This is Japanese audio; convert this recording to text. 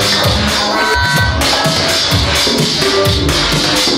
Let's go. Thank you.